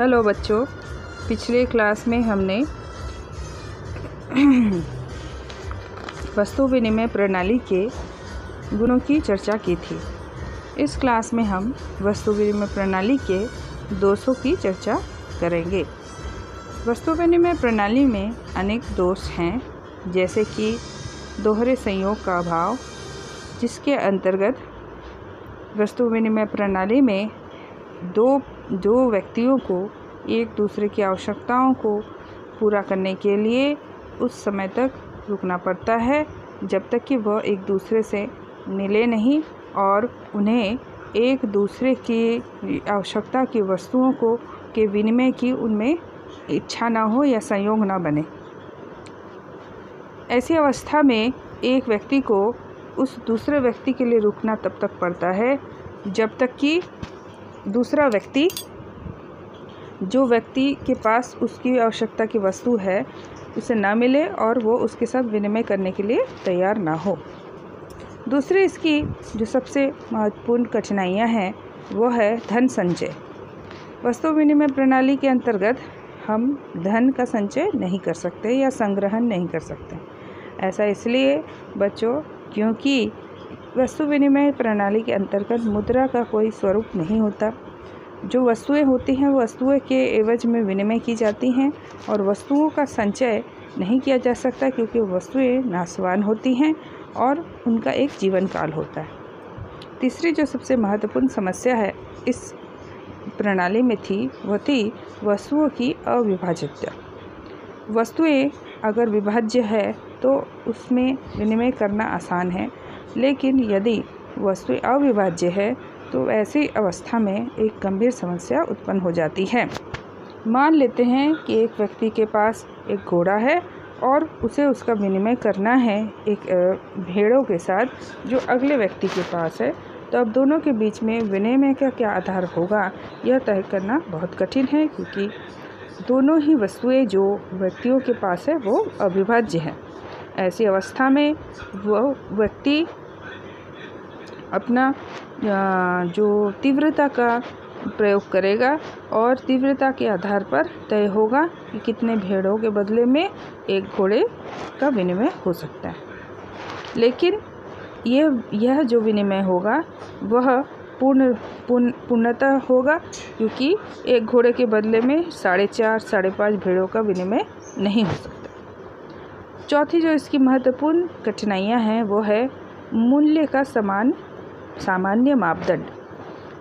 Hello बच्चों, पिछले class में हमने वस्तु विनिमय प्रणाली के गुणों की चर्चा की थी। इस क्लास में हम वस्तु विनिमय प्रणाली के दोषों की चर्चा करेंगे। वस्तु विनिमय प्रणाली में अनेक दोष हैं, जैसे कि दोहरे संयोग का अभाव, जिसके अंतर्गत वस्तु विनिमय प्रणाली में दो दो व्यक्तियों को एक दूसरे की आवश्यकताओं को पूरा करने के लिए उस समय तक रुकना पड़ता है, जब तक कि वह एक दूसरे से मिले नहीं और उन्हें एक दूसरे की आवश्यकता की वस्तुओं को, के विनिमय की उनमें इच्छा ना हो या संयोग ना बने। ऐसी अवस्था में एक व्यक्ति को उस दूसरे व्यक्ति के लिए रुकना तब तक पड़ता है, जब तक कि दूसरा व्यक्ति, जो व्यक्ति के पास उसकी आवश्यकता की वस्तु है, उसे ना मिले और वो उसके साथ विनिमय करने के लिए तैयार ना हो। दूसरी इसकी, जो सबसे महत्वपूर्ण कठिनाइयाँ हैं, वो है धन संचय। वस्तु विनिमय प्रणाली के अंतर्गत हम धन का संचय नहीं कर सकते या संग्रहण नहीं कर सकते। ऐसा इसलिए बच्चों, क्योंकि वस्तु विनिमय प्रणाली के अंतर्गत मुद्रा का कोई स्वरूप नहीं होता। जो वस्तुएँ होती हैं वस्तुएँ के एवज में विनिमय की जाती हैं और वस्तुओं का संचय नहीं किया जा सकता क्योंकि वस्तुएँ नासवान होती हैं और उनका एक जीवन काल होता है। तीसरी जो सबसे महत्वपूर्ण समस्या है इस प्रणाली में थी वह थी वस्तुओं की अविभाज्यता। वस्तुएँ अगर विभाज्य है तो उसमें विनिमय करना आसान है। लेकिन यदि वस्तुएँ अविभाज्य है तो ऐसी अवस्था में एक गंभीर समस्या उत्पन्न हो जाती है। मान लेते हैं कि एक व्यक्ति के पास एक घोड़ा है और उसे उसका विनिमय करना है एक भेड़ों के साथ जो अगले व्यक्ति के पास है तो अब दोनों के बीच में विनिमय का क्या आधार होगा, यह तय करना बहुत कठिन है क्योंकि दोनों ही वस्तुएँ जो व्यक्तियों के पास है, वो अविभाज्य हैं। ऐसी अवस्था में वह व्यक्ति अपना जो तीव्रता का प्रयोग करेगा और तीव्रता के आधार पर तय होगा कि कितने भेड़ों के बदले में एक घोड़े का विनिमय हो सकता है। लेकिन ये, यह जो विनिमय होगा, वह पूर्ण पूर्ण, पूर्णतः होगा, क्योंकि एक घोड़े के बदले में साढ़े चार, साढ़े पाँच भेड़ों का विनिमय नहीं हो सकता। चौथी जो इसकी महत्वपूर्ण कठिनाइयाँ हैं, वो है मूल्य का समान सामान्य मापदंड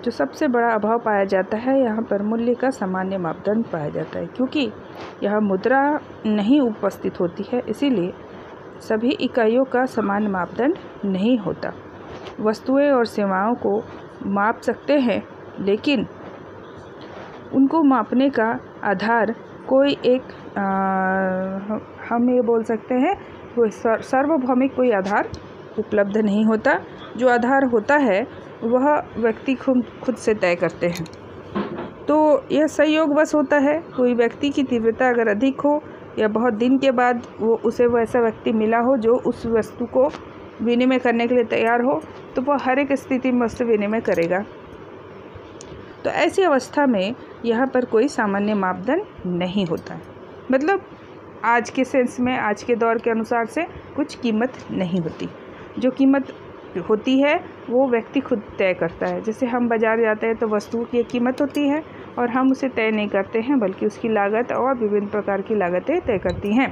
जो सबसे बड़ा अभाव पाया जाता है यहाँ पर मूल्य का सामान्य मापदंड पाया जाता है क्योंकि यह मुद्रा नहीं उपस्थित होती है इसीलिए सभी इकाइयों का समान मापदंड नहीं होता। वस्तुएँ और सेवाओं को माप सकते हैं लेकिन उनको मापने का आधार कोई एक आ, हम ये बोल सकते हैं कोई सार्वभौमिक कोई आधार उपलब्ध नहीं होता। जो आधार होता है, वह व्यक्ति खुद खुद से तय करते हैं। तो यह संयोग बस होता है। कोई व्यक्ति की तीव्रता अगर अधिक हो, या बहुत दिन के बाद वो उसे वैसा व्यक्ति मिला हो, जो उस वस्तु को विनिमय करने के लिए तैयार हो तो वह हर एक स्थिति में उससे विनिमय करेगा। तो ऐसी अवस्था में यहाँ पर कोई सामान्य मापदंड नहीं होता। मतलब आज के सेंस में, आज के दौर के अनुसार से कुछ कीमत नहीं होती। जो कीमत होती है, वो व्यक्ति खुद तय करता है। जैसे हम बाज़ार जाते हैं तो वस्तुओं की कीमत होती है और हम उसे तय नहीं करते हैं, बल्कि उसकी लागत और विभिन्न प्रकार की लागतें तय करती हैं।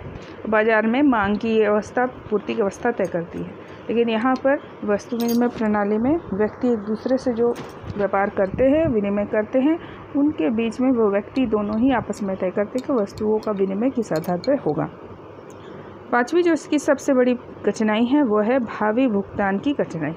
बाज़ार में मांग की अवस्था, पूर्ति की अवस्था तय करती है। लेकिन यहाँ पर वस्तु विनिमय प्रणाली में व्यक्ति एक दूसरे से जो व्यापार करते हैं, विनिमय करते हैं, उनके बीच में वो व्यक्ति दोनों ही आपस में तय करते हैं कि वस्तुओं का विनिमय किस आधार पर होगा। पांचवी जो इसकी सबसे बड़ी कठिनाई है, वो है भावी भुगतान की कठिनाई।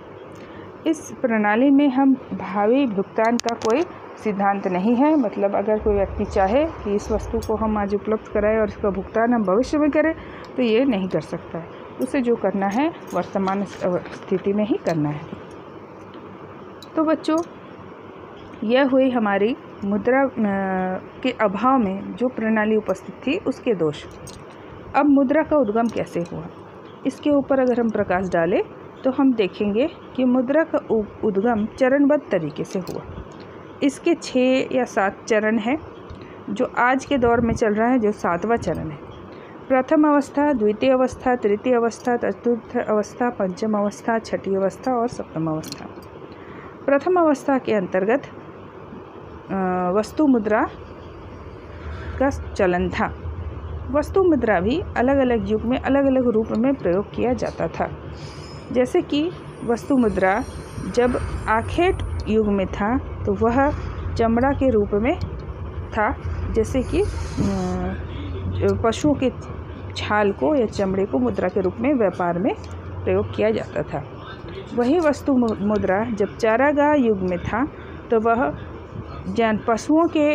इस प्रणाली में हम भावी भुगतान का कोई सिद्धांत नहीं है। मतलब अगर कोई व्यक्ति चाहे कि इस वस्तु को हम आज उपलब्ध कराएँ और इसका भुगतान हम भविष्य में करें तो ये नहीं कर सकता है। उसे जो करना है, वर्तमान स्थिति में ही करना है। तो बच्चों, यह हुई हमारी मुद्रा के अभाव में जो प्रणाली उपस्थित थी, उसके दोष। अब मुद्रा का उद्गम कैसे हुआ? इसके ऊपर अगर हम प्रकाश डालें तो हम देखेंगे कि मुद्रा का उद्गम चरणबद्ध तरीके से हुआ। इसके छः या सात चरण हैं, जो आज के दौर में चल रहा है, जो सातवां चरण है। प्रथम अवस्था, द्वितीय अवस्था, तृतीय अवस्था, चतुर्थ अवस्था, पंचम अवस्था, छठी अवस्था और सप्तम अवस्था। प्रथम अवस्था के अंतर्गत वस्तु मुद्रा का चलन था। वस्तु मुद्रा भी अलग अलग युग में अलग अलग रूप में प्रयोग किया जाता था। जैसे कि वस्तु मुद्रा जब आखेट युग में था तो वह चमड़ा के रूप में था। जैसे कि पशुओं के छाल को या चमड़े को मुद्रा के रूप में व्यापार में प्रयोग किया जाता था। वही वस्तु मुद्रा जब चारागाह युग में था तो वह जान पशुओं के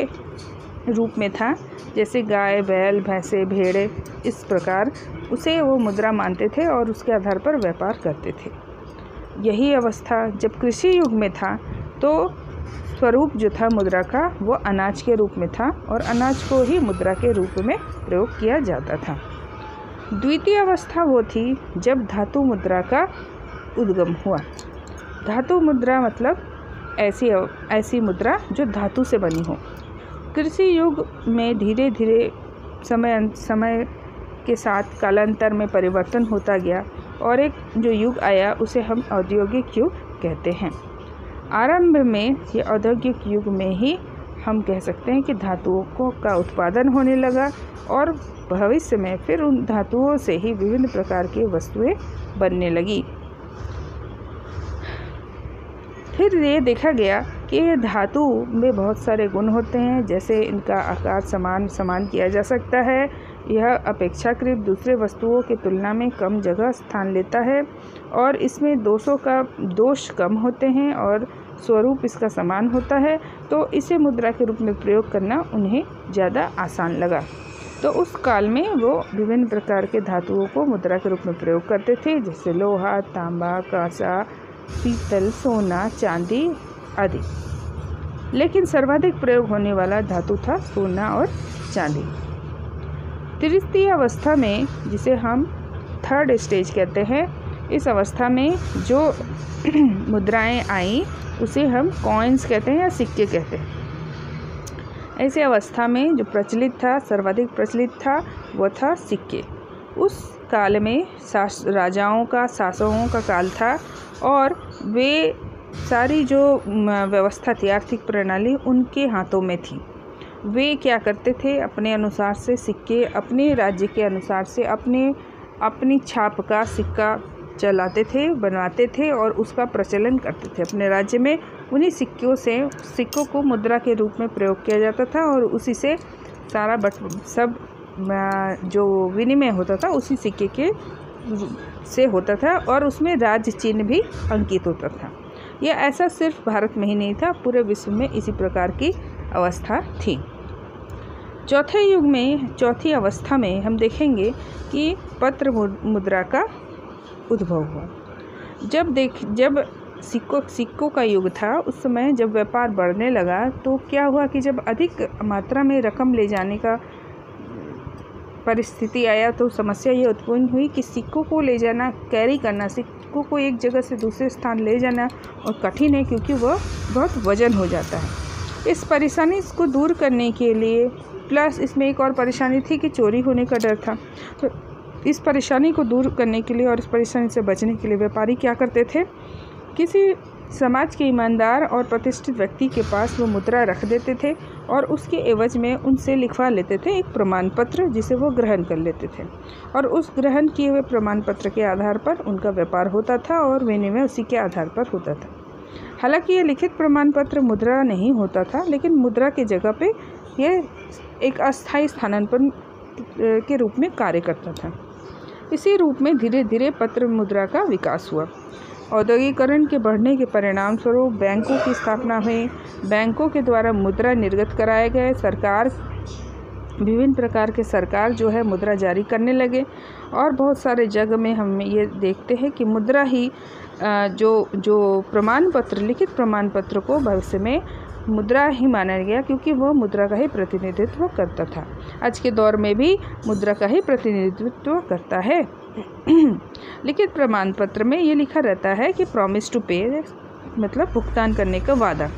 रूप में था। जैसे गाय, बैल, भैंसे, भेड़े, इस प्रकार उसे वो मुद्रा मानते थे और उसके आधार पर व्यापार करते थे। यही अवस्था जब कृषि युग में था तो स्वरूप जो था मुद्रा का, वो अनाज के रूप में था और अनाज को ही मुद्रा के रूप में प्रयोग किया जाता था। द्वितीय अवस्था वो थी जब धातु मुद्रा का उद्गम हुआ। धातु मुद्रा मतलब ऐसी ऐसी मुद्रा जो धातु से बनी हो। कृषि युग में धीरे धीरे समय समय के साथ कालांतर में परिवर्तन होता गया और एक जो युग आया उसे हम औद्योगिक युग कहते हैं। आरंभ में या औद्योगिक युग में ही हम कह सकते हैं कि धातुओं को, का उत्पादन होने लगा और भविष्य में फिर उन धातुओं से ही विभिन्न प्रकार की वस्तुएँ बनने लगी। फिर ये देखा गया कि धातु में बहुत सारे गुण होते हैं, जैसे इनका आकार समान समान किया जा सकता है। यह अपेक्षाकृत दूसरे वस्तुओं की तुलना में कम जगह स्थान लेता है और इसमें दोषों का दोष कम होते हैं और स्वरूप इसका समान होता है तो इसे मुद्रा के रूप में प्रयोग करना उन्हें ज़्यादा आसान लगा। तो उस काल में वो विभिन्न प्रकार के धातुओं को मुद्रा के रूप में प्रयोग करते थे, जैसे लोहा, तांबा, कांसा पीतल सोना, चांदी आदि। लेकिन सर्वाधिक प्रयोग होने वाला धातु था सोना और चांदी। तृतीय अवस्था में, जिसे हम थर्ड स्टेज कहते हैं, इस अवस्था में जो मुद्राएँ आई, उसे हम कॉइन्स कहते हैं या सिक्के कहते हैं। ऐसे अवस्था में जो प्रचलित था, सर्वाधिक प्रचलित था वो था सिक्के। उस काल में सास, राजाओं का शासकों का काल था और वे सारी जो व्यवस्था थी, आर्थिक प्रणाली उनके हाथों में थी। वे क्या करते थे? अपने अनुसार से सिक्के, अपने राज्य के अनुसार से अपने, अपनी छाप का सिक्का चलाते थे बनाते थे और उसका प्रचलन करते थे। अपने राज्य में उन्हीं सिक्कों से, सिक्कों को मुद्रा के रूप में प्रयोग किया जाता था और उसी से सारा बट, सब जो विनिमय होता था, उसी सिक्के के से होता था और उसमें राज्य चिन्ह भी अंकित होता था। यह ऐसा सिर्फ़ भारत में ही नहीं था, पूरे विश्व में इसी प्रकार की अवस्था थी। चौथे युग में, चौथी अवस्था में हम देखेंगे कि पत्र मुद्रा का उद्भव हुआ। जब देख, जब सिक्कों सिक्कों का युग था, उस समय जब व्यापार बढ़ने लगा तो क्या हुआ कि जब अधिक मात्रा में रकम ले जाने का परिस्थिति आया तो समस्या ये उत्पन्न हुई कि सिक्कों को ले जाना, कैरी करना, सिक्कों को एक जगह से दूसरे स्थान ले जाना और कठिन है क्योंकि वह बहुत वज़न हो जाता है। इस परेशानी को दूर करने के लिए, प्लस इसमें एक और परेशानी थी कि चोरी होने का डर था। तो इस परेशानी को दूर करने के लिए और इस परेशानी से बचने के लिए व्यापारी क्या करते थे? किसी समाज के ईमानदार और प्रतिष्ठित व्यक्ति के पास वो मुद्रा रख देते थे और उसके एवज में उनसे लिखवा लेते थे एक प्रमाण पत्र जिसे वो ग्रहण कर लेते थे। और उस ग्रहण किए हुए प्रमाण पत्र के आधार पर उनका व्यापार होता था और विनिमय उसी के आधार पर होता था। हालाँकि ये लिखित प्रमाण पत्र मुद्रा नहीं होता था, लेकिन मुद्रा की जगह पे ये एक अस्थायी स्थानांतरण के रूप में कार्य करता था। इसी रूप में धीरे धीरे पत्र मुद्रा का विकास हुआ। औद्योगिकरण के बढ़ने के परिणाम स्वरूप बैंकों की स्थापना हुई। बैंकों के द्वारा मुद्रा निर्गत कराए गए। सरकार, विभिन्न प्रकार के सरकार जो है मुद्रा जारी करने लगे और बहुत सारे जगह में हम ये देखते हैं कि मुद्रा ही जो जो प्रमाण पत्र लिखित प्रमाण पत्र को भविष्य में मुद्रा ही माना गया क्योंकि वह मुद्रा का ही प्रतिनिधित्व करता था। आज के दौर में भी मुद्रा का ही प्रतिनिधित्व करता है। लिखित प्रमाण पत्र में ये लिखा रहता है कि प्रॉमिस टू पे मतलब भुगतान करने का वादा।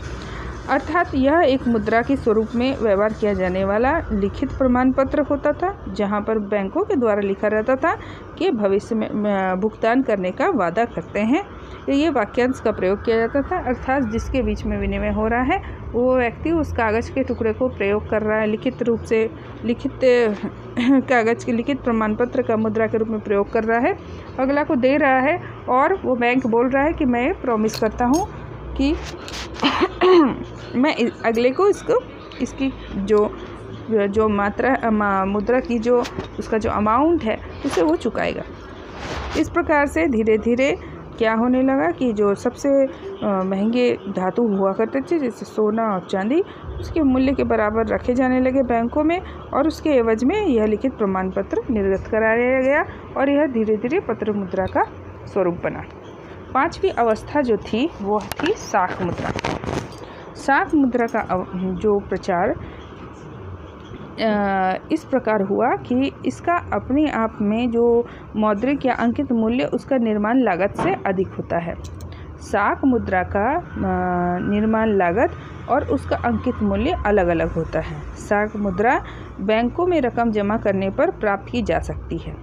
अर्थात यह एक मुद्रा के स्वरूप में व्यवहार किया जाने वाला लिखित प्रमाण पत्र होता था, जहाँ पर बैंकों के द्वारा लिखा रहता था कि भविष्य में, भुगतान करने का वादा करते हैं। ये वाक्यांश का प्रयोग किया जाता था अर्थात जिसके बीच में विनिमय हो रहा है वो व्यक्ति उस कागज़ के टुकड़े को प्रयोग कर रहा है लिखित रूप से लिखित कागज़ के लिखित प्रमाण पत्र का मुद्रा के रूप में प्रयोग कर रहा है अगला को दे रहा है और वो बैंक बोल रहा है कि मैं प्रॉमिस करता हूँ कि मैं अगले को इसको इसकी जो जो मात्रा मा, मुद्रा की जो उसका जो अमाउंट है उसे वो चुकाएगा। इस प्रकार से धीरे धीरे क्या होने लगा कि जो सबसे महँगे धातु हुआ करते थे, जैसे सोना और चांदी, उसके मूल्य के बराबर रखे जाने लगे बैंकों में और उसके एवज में यह लिखित प्रमाण पत्र निर्गत कराया गया और यह धीरे धीरे पत्र मुद्रा का स्वरूप बना। पांचवी अवस्था जो थी वह थी साख मुद्रा। साख मुद्रा का जो प्रचार इस प्रकार हुआ कि इसका अपने आप में जो मौद्रिक या अंकित मूल्य, उसका निर्माण लागत से अधिक होता है। साख मुद्रा का निर्माण लागत और उसका अंकित मूल्य अलग अलग होता है। साक मुद्रा बैंकों में रकम जमा करने पर प्राप्त की जा सकती है।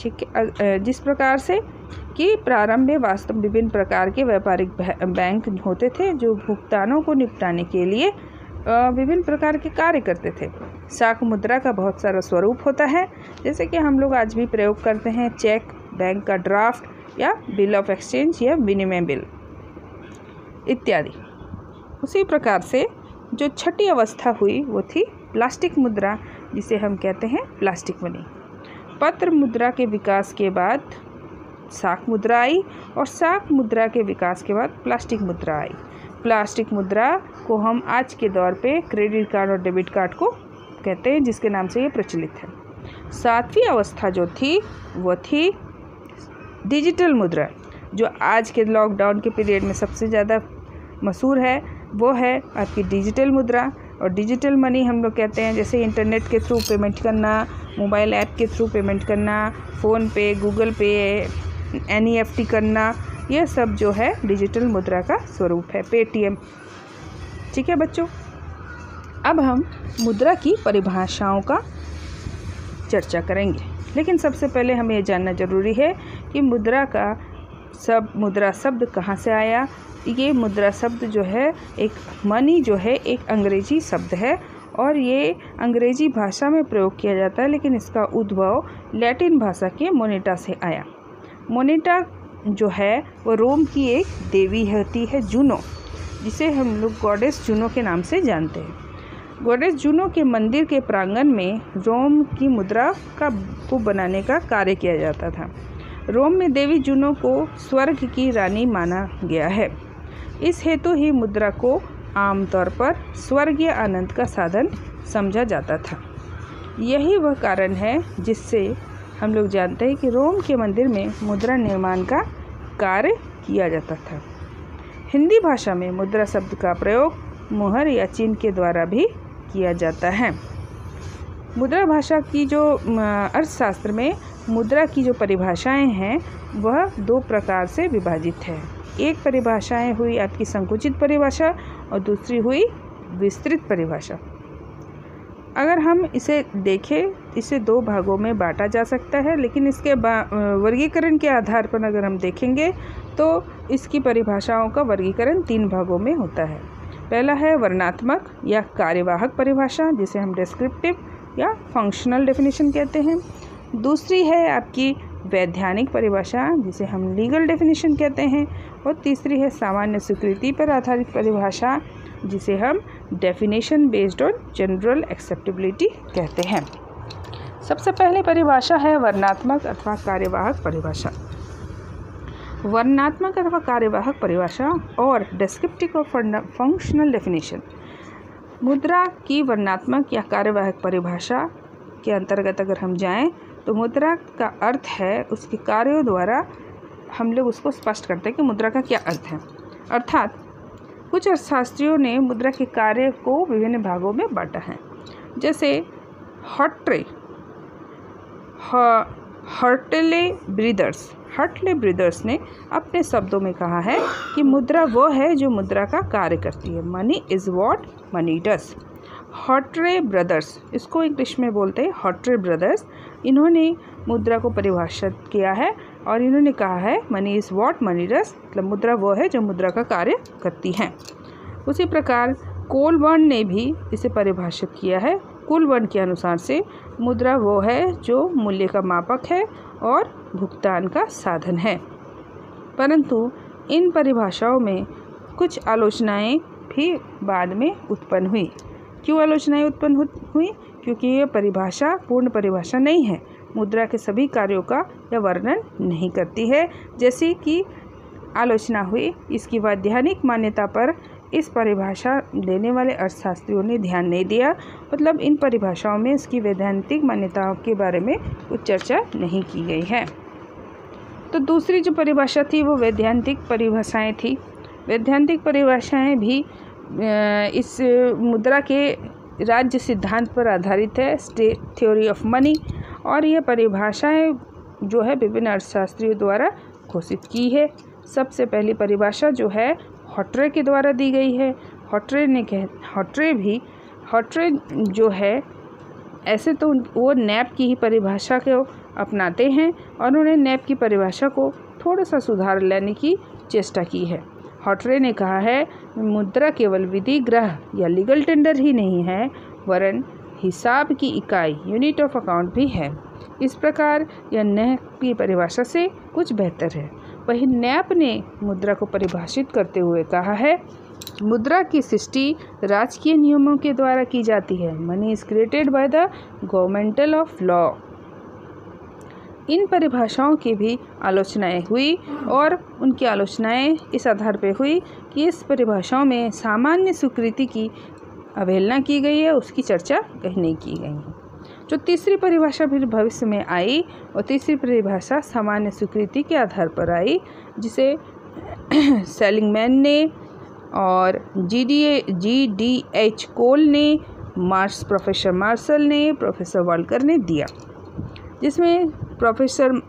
ठीक है जिस प्रकार से कि प्रारंभ में वास्तव विभिन्न प्रकार के व्यापारिक बैंक होते थे, जो भुगतानों को निपटाने के लिए विभिन्न प्रकार के कार्य करते थे। साख मुद्रा का बहुत सारा स्वरूप होता है। जैसे कि हम लोग आज भी प्रयोग करते हैं चेक, बैंक का ड्राफ्ट या बिल ऑफ़ एक्सचेंज या विनिमय बिल इत्यादि। उसी प्रकार से जो छठी अवस्था हुई, वो थी प्लास्टिक मुद्रा, जिसे हम कहते हैं प्लास्टिक मनी। पत्र मुद्रा के विकास के बाद साख मुद्रा आई और साख मुद्रा के विकास के बाद प्लास्टिक मुद्रा आई। प्लास्टिक मुद्रा को हम आज के दौर पे क्रेडिट कार्ड और डेबिट कार्ड को कहते हैं, जिसके नाम से ये प्रचलित है। सातवीं अवस्था जो थी, वो थी डिजिटल मुद्रा, जो आज के लॉकडाउन के पीरियड में सबसे ज़्यादा मशहूर है। वो है आपकी डिजिटल मुद्रा, और डिजिटल मनी हम लोग कहते हैं, जैसे इंटरनेट के थ्रू पेमेंट करना, मोबाइल ऐप के थ्रू पेमेंट करना, फ़ोन पे, गूगल पे, एन करना यह सब जो है डिजिटल मुद्रा का स्वरूप है, पेटीएम। ठीक है बच्चों? अब हम मुद्रा की परिभाषाओं का चर्चा करेंगे। लेकिन सबसे पहले हमें यह जानना ज़रूरी है कि मुद्रा का सब मुद्रा शब्द कहाँ से आया? ये मुद्रा शब्द जो है, एक मनी जो है, एक अंग्रेज़ी शब्द है और ये अंग्रेज़ी भाषा में प्रयोग किया जाता है, लेकिन इसका उद्भव लैटिन भाषा के मोनेटा से आया। मोनेटा जो है वो रोम की एक देवी होती है, जूनो, जिसे हम लोग गॉडेस जूनो के नाम से जानते हैं। गॉडेस जूनो के मंदिर के प्रांगण में रोम की मुद्रा का को बनाने का कार्य किया जाता था। रोम में देवी जूनो को स्वर्ग की रानी माना गया है। इस हेतु ही मुद्रा को आमतौर पर स्वर्गीय आनंद का साधन समझा जाता था। यही वह कारण है जिससे हम लोग जानते हैं कि रोम के मंदिर में मुद्रा निर्माण का कार्य किया जाता था। हिंदी भाषा में मुद्रा शब्द का प्रयोग मुहर या चिन्ह के द्वारा भी किया जाता है। मुद्रा भाषा की जो अर्थशास्त्र में मुद्रा की जो परिभाषाएँ हैं, वह दो प्रकार से विभाजित है। एक परिभाषाएँ हुई आपकी संकुचित परिभाषा और दूसरी हुई विस्तृत परिभाषा। अगर हम इसे देखें, इसे दो भागों में बांटा जा सकता है, लेकिन इसके वर्गीकरण के आधार पर अगर हम देखेंगे तो इसकी परिभाषाओं का वर्गीकरण तीन भागों में होता है। पहला है वर्णात्मक या कार्यवाहक परिभाषा, जिसे हम डिस्क्रिप्टिव या फंक्शनल डेफिनेशन कहते हैं। दूसरी है आपकी वैधानिक परिभाषा, जिसे हम लीगल डेफिनेशन कहते हैं। और तीसरी है सामान्य स्वीकृति पर आधारित परिभाषा, जिसे हम definition based on general acceptability कहते हैं। सबसे पहले परिभाषा है वर्णात्मक अथवा कार्यवाहक परिभाषा। वर्णात्मक अथवा कार्यवाहक परिभाषा और डिस्क्रिप्टिव और फंक्शनल डेफिनेशन मुद्रा की वर्णात्मक या कार्यवाहक परिभाषा के अंतर्गत अगर हम जाएँ तो मुद्रा का अर्थ है उसके कार्यों द्वारा हम लोग उसको स्पष्ट करते हैं कि मुद्रा का क्या अर्थ है। अर्थात, कुछ अर्थशास्त्रियों ने मुद्रा के कार्य को विभिन्न भागों में बांटा है। जैसे हॉट्रे हर्टले ब्रीदर्स हटले ब्रदर्स ने अपने शब्दों में कहा है कि मुद्रा वो है जो मुद्रा का कार्य करती है। Money is what money does Hawtrey brothers इसको इंग्लिश में बोलते हैं हॉटरे ब्रदर्स इन्होंने मुद्रा को परिभाषित किया है और इन्होंने कहा है money is what money does मतलब मुद्रा वो है जो मुद्रा का कार्य करती है। उसी प्रकार कोलबर्न ने भी इसे परिभाषित किया है। कुलबर्न के अनुसार से मुद्रा वो है जो मूल्य का मापक है और भुगतान का साधन है। परंतु इन परिभाषाओं में कुछ आलोचनाएँ भी बाद में उत्पन्न हुई। क्यों आलोचनाएँ उत्पन्न हुई? क्योंकि यह परिभाषा पूर्ण परिभाषा नहीं है। मुद्रा के सभी कार्यों का यह वर्णन नहीं करती है। जैसे कि आलोचना हुई, इसकी वैधानिक मान्यता पर इस परिभाषा देने वाले अर्थशास्त्रियों ने ध्यान नहीं दिया। मतलब इन परिभाषाओं में इसकी वैधानिक मान्यताओं के बारे में कुछ चर्चा नहीं की गई है। तो दूसरी जो परिभाषा थी, वो वैधानिक परिभाषाएँ थी। वैधानिक परिभाषाएँ भी इस मुद्रा के राज्य सिद्धांत पर आधारित है, स्टेट थ्योरी ऑफ़ मनी, और यह परिभाषाएँ जो है विभिन्न अर्थशास्त्रियों द्वारा घोषित की है। सबसे पहली परिभाषा जो है हॉट्रे के द्वारा दी गई है। हॉटरे ने कह, हॉटरे भी, हॉटरे जो है, ऐसे तो वो नैप की ही परिभाषा को अपनाते हैं और उन्होंने नैप की परिभाषा को थोड़ा सा सुधार लेने की चेष्टा की है। हॉटरे ने कहा है, मुद्रा केवल विधि, ग्रह या लीगल टेंडर ही नहीं है, वरन हिसाब की इकाई, यूनिट ऑफ़ अकाउंट भी है। इस प्रकार यह नैप की परिभाषा से कुछ बेहतर है। वहीं नैप ने मुद्रा को परिभाषित करते हुए कहा है, मुद्रा की सृष्टि राजकीय नियमों के द्वारा की जाती है। Money is created by the governmental of law इन परिभाषाओं की भी आलोचनाएँ हुई और उनकी आलोचनाएँ इस आधार पर हुई कि इस परिभाषाओं में सामान्य स्वीकृति की अवहेलना की गई है, उसकी चर्चा कहीं नहीं की गई है। जो तीसरी परिभाषा फिर भविष्य में आई और तीसरी परिभाषा सामान्य स्वीकृति के आधार पर आई, जिसे सेलिंगमैन ने और G D A G D H Cole ने, मार्स, प्रोफेसर मार्शल ने, प्रोफेसर वालकर ने दिया। जिसमें प्रोफेसर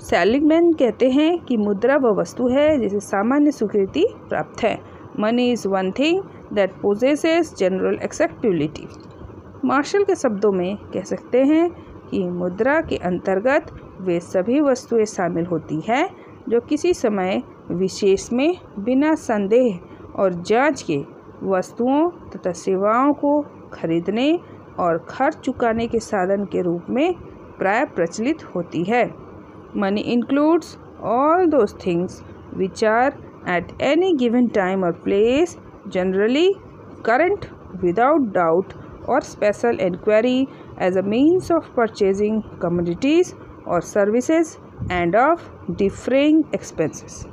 सेलिंगमैन कहते हैं कि मुद्रा वह वस्तु है जिसे सामान्य स्वीकृति प्राप्त है। Money is one thing that possesses general acceptability Marshall के शब्दों में कह सकते हैं कि मुद्रा के अंतर्गत वे सभी वस्तुएँ शामिल होती हैं, जो किसी समय विशेष में बिना संदेह और जाँच के वस्तुओं तथा सेवाओं को खरीदने और खर्च चुकाने के साधन के रूप में प्राय प्रचलित होती है। Money includes all those things which are at any given time और place generally current without doubt or special inquiry as a means of purchasing commodities और services and of defraying expenses.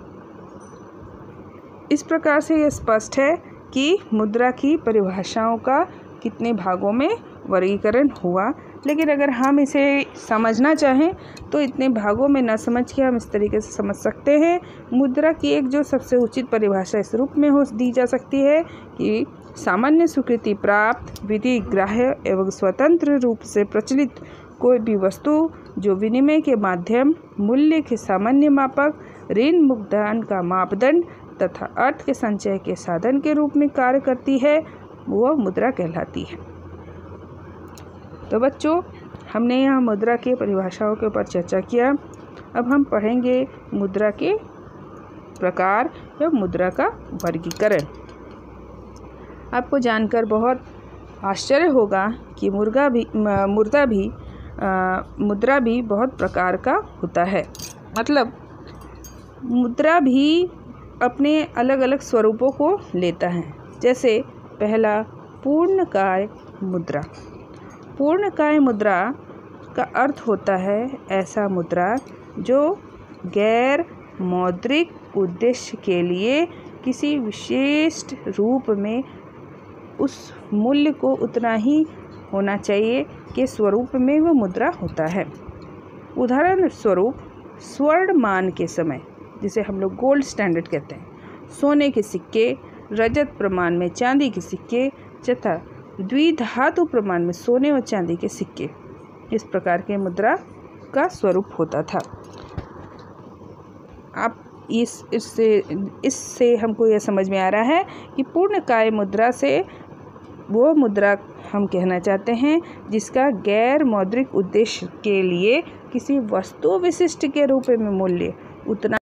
इस प्रकार से यह स्पष्ट है कि मुद्रा की परिभाषाओं का कितने भागों में वर्गीकरण हुआ लेकिन अगर हम इसे समझना चाहें तो इतने भागों में न समझ के हम इस तरीके से समझ सकते हैं मुद्रा की एक जो सबसे उचित परिभाषा इस रूप में हो दी जा सकती है कि सामान्य स्वीकृति प्राप्त विधि ग्राह्य एवं स्वतंत्र रूप से प्रचलित कोई भी वस्तु जो विनिमय के माध्यम, मूल्य के सामान्य मापक, ऋण भुगतान का मापदंड तथा अर्थ के संचय के साधन के रूप में कार्य करती है, वह मुद्रा कहलाती है। तो बच्चों, हमने यहाँ मुद्रा के परिभाषाओं के ऊपर चर्चा किया। अब हम पढ़ेंगे मुद्रा के प्रकार या मुद्रा का वर्गीकरण। आपको जानकर बहुत आश्चर्य होगा कि मुर्गा भी मुर्दा भी आ, मुद्रा भी बहुत प्रकार का होता है। मतलब मुद्रा भी अपने अलग अलग स्वरूपों को लेता है। जैसे पहला पूर्णकाय मुद्रा। पूर्णकाय मुद्रा का अर्थ होता है ऐसा मुद्रा जो गैर मौद्रिक उद्देश्य के लिए किसी विशिष्ट रूप में उस मूल्य को उतना ही होना चाहिए कि स्वरूप में वह मुद्रा होता है। उदाहरण स्वरूप स्वर्ण मान के समय, जिसे हम लोग गोल्ड स्टैंडर्ड कहते हैं। सोने के सिक्के, रजत प्रमाण में चांदी के सिक्के, तथा द्विधातु प्रमाण में सोने और चांदी के सिक्के। इस प्रकार के मुद्रा का स्वरूप होता था। आप इस, इससे इससे हमको यह समझ में आ रहा है कि पूर्ण काय मुद्रा से वो मुद्रा हम कहना चाहते हैं, जिसका गैर मौद्रिक उद्देश्य के लिए किसी वस्तु विशिष्ट के रूप में मूल्य, उतना